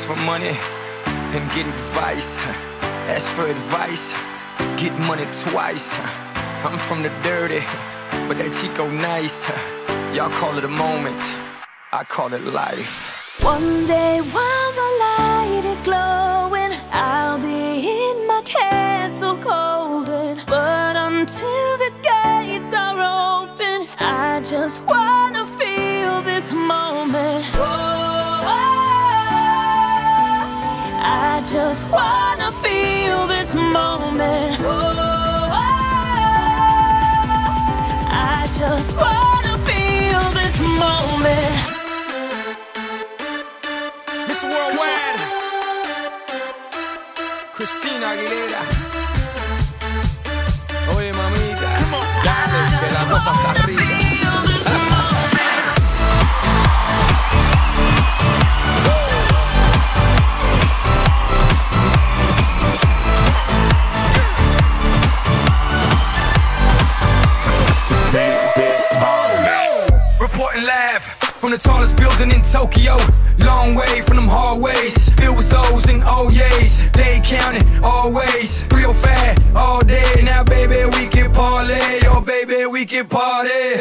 for money and get advice. Ask for advice, get money twice. I'm from the dirty, but that Chico nice. Y'all call it a moment, I call it life. One day while Worldwide, Christina Aguilera. Oye, mamita, dale, que la cosa está live from the tallest building in Tokyo. Long way from them hallways. Filled with O's and oh O's. They counting always. Real fat all day. Now, baby, we can parlay. Oh, baby, we can party.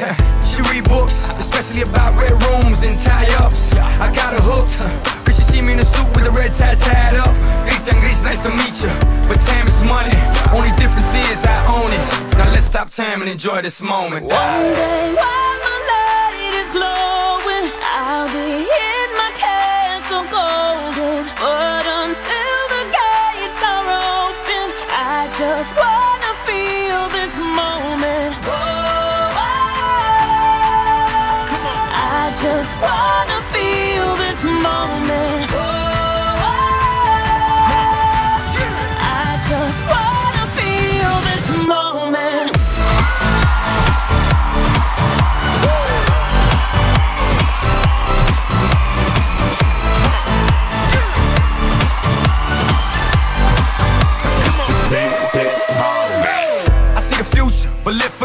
She read books, especially about red rooms and tie ups. I got her hooked. Cause she see me in a suit with a red tie tied up. Gris, nice to meet you. But time is money. Only difference is I own it. Now let's stop time and enjoy this moment. One day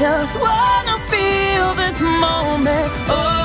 just wanna feel this moment. Oh,